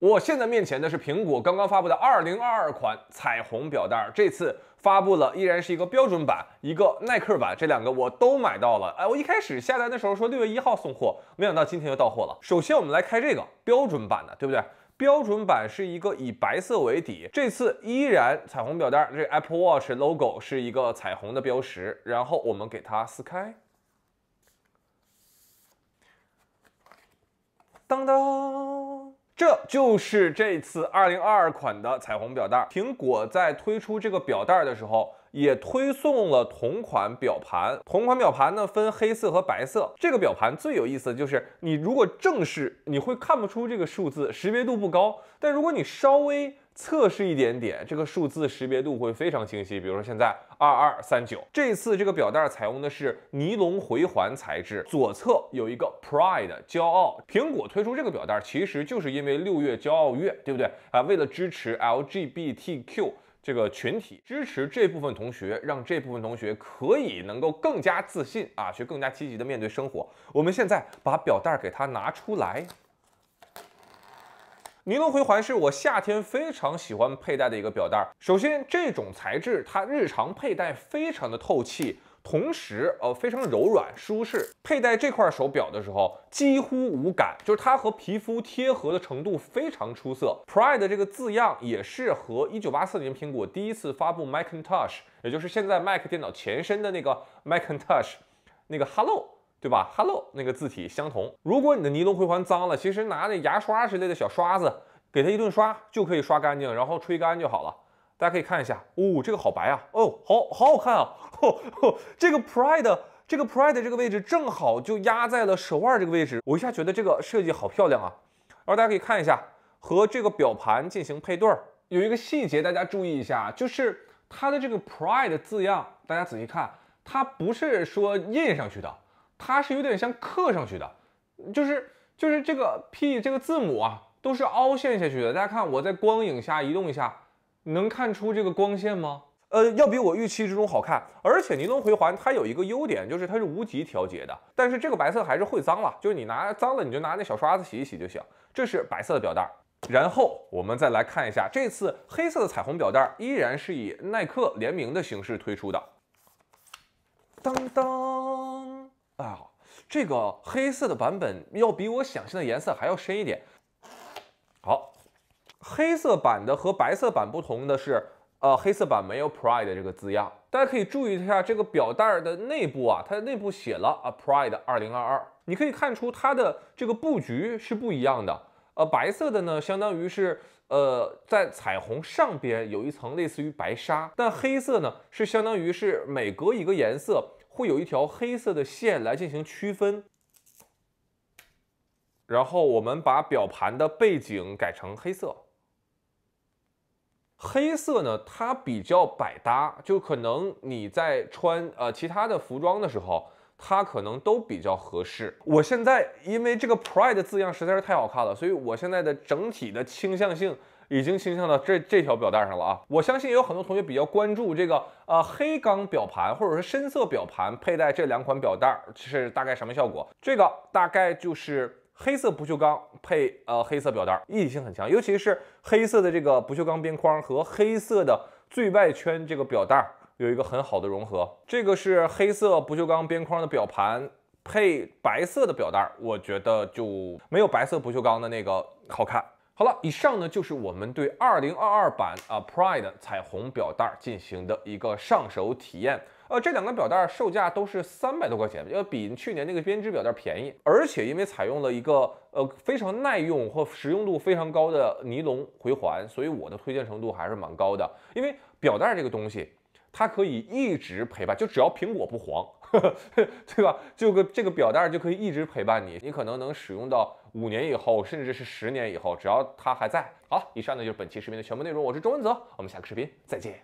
我现在面前的是苹果刚刚发布的2022款彩虹表带，这次发布了依然是一个标准版，一个耐克版，这两个我都买到了。哎，我一开始下单的时候说六月一号送货，没想到今天就到货了。首先我们来开这个标准版的，对不对？标准版是一个以白色为底，这次依然彩虹表带，这 Apple Watch logo 是一个彩虹的标识，然后我们给它撕开，当当。这就是这次二零二二款的彩虹表带。苹果在推出这个表带的时候，也推送了同款表盘。同款表盘呢，分黑色和白色。这个表盘最有意思的就是，你如果正视，你会看不出这个数字，识别度不高。但如果你稍微测试一点点，这个数字识别度会非常清晰。比如说现在二二三九，这次这个表带采用的是尼龙回环材质，左侧有一个 Pride 骄傲。苹果推出这个表带，其实就是因为六月骄傲月，对不对啊？为了支持 LGBTQ 这个群体，支持这部分同学，让这部分同学可以能够更加自信啊，去更加积极的面对生活。我们现在把表带给它拿出来。尼龙回环是我夏天非常喜欢佩戴的一个表带。首先，这种材质它日常佩戴非常的透气，同时呃非常柔软舒适。佩戴这块手表的时候几乎无感，就是它和皮肤贴合的程度非常出色。Pride 这个字样也是和1984年苹果第一次发布 Macintosh，也就是现在 Mac 电脑前身的那个 Macintosh，那个 Hello。对吧？Hello，那个字体相同。如果你的尼龙回环脏了，其实拿那牙刷之类的小刷子给它一顿刷就可以刷干净，然后吹干就好了。大家可以看一下，哦，这个好白啊，哦，好好好看啊。这个 Pride，这个 Pride 这个位置正好就压在了手腕这个位置，我一下觉得这个设计好漂亮啊。然后大家可以看一下，和这个表盘进行配对儿，有一个细节大家注意一下，就是它的这个 Pride 字样，大家仔细看，它不是说印上去的。它是有点像刻上去的，就是就是这个 P 这个字母啊，都是凹陷下去的。大家看，我在光影下移动一下，能看出这个光线吗？呃，要比我预期之中好看。而且尼龙回环它有一个优点，就是它是无极调节的。但是这个白色还是会脏了，就是你拿脏了，你就拿那小刷子洗一洗就行。这是白色的表带。然后我们再来看一下，这次黑色的彩虹表带依然是以耐克联名的形式推出的。当当。哎呀，这个黑色的版本要比我想象的颜色还要深一点。好，黑色版的和白色版不同的是，呃，黑色版没有 Pride 这个字样。大家可以注意一下这个表带的内部啊，它的内部写了啊 Pride 二零二二。你可以看出它的这个布局是不一样的。呃，白色的呢，相当于是呃在彩虹上边有一层类似于白纱，但黑色呢是相当于是每隔一个颜色。会有一条黑色的线来进行区分，然后我们把表盘的背景改成黑色。黑色呢，它比较百搭，就可能你在穿呃其他的服装的时候，它可能都比较合适。我现在因为这个 Pride 字样实在是太好看了，所以我现在的整体的倾向性。已经倾向到这这条表带上了啊！我相信也有很多同学比较关注这个呃黑钢表盘或者是深色表盘佩戴这两款表带是大概什么效果？这个大概就是黑色不锈钢配呃黑色表带，一体性很强，尤其是黑色的这个不锈钢边框和黑色的最外圈这个表带有一个很好的融合。这个是黑色不锈钢边框的表盘配白色的表带，我觉得就没有白色不锈钢的那个好看。好了，以上呢就是我们对二零二二版啊 Pride 彩虹表带进行的一个上手体验。呃，这两个表带售价都是三百多块钱，要比去年那个编织表带便宜。而且因为采用了一个呃非常耐用或实用度非常高的尼龙回环，所以我的推荐程度还是蛮高的。因为表带这个东西。它可以一直陪伴，就只要苹果不黄，呵 呵对吧？就个这个表带就可以一直陪伴你，你可能能使用到五年以后，甚至是十年以后，只要它还在。好，以上呢就是本期视频的全部内容，我是周文泽，我们下个视频再见。